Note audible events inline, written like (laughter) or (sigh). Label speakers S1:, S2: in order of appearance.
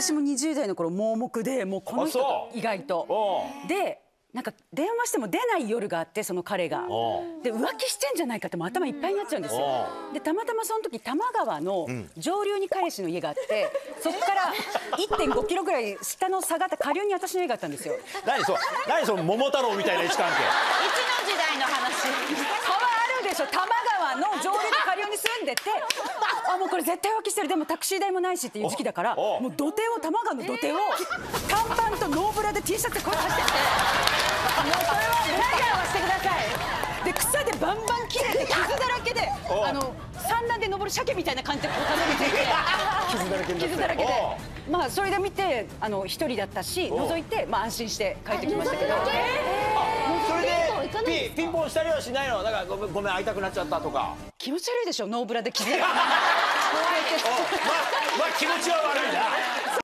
S1: 私も20代の頃盲目でもうこの人意外と。
S2: お
S1: でなんか電話しても出ない夜があってその彼が。
S2: お
S1: で浮気してんじゃないかってもう頭いっぱいになっちゃうんですよ。でたまたまその時多摩川の上流に彼氏の家があってそこから1 5キロぐらい下の下がった下流に私の家があったんですよ。
S2: 何そ何その桃太郎みたいな位置関係。
S3: 一の時代の話。
S1: 川あるでしょ多摩川の上流と下流に住んでてあもうこれ絶対浮気してる。でもタクシー代もないしっていう時期だからもう土手を多摩川の土手を短パンとノーブラで T シャツでこうやって走ってて。もうそれはブラジャーはしてください。で草でバンバン切れて傷だらけで
S2: お。
S1: あの産卵で登る鮭みたいな感じでこうたどり着いて。
S2: 傷だらけ
S1: 傷だらけで。
S2: お。
S1: まあそれで見てあの一人だったし
S2: お。
S1: 覗いてまあ安心して帰ってきましたけど。
S2: それでピピンポンしたりはしないの？なんかごめんごめん会いたくなっちゃったとか
S1: 気持ち悪いでしょノーブラで傷だ (laughs)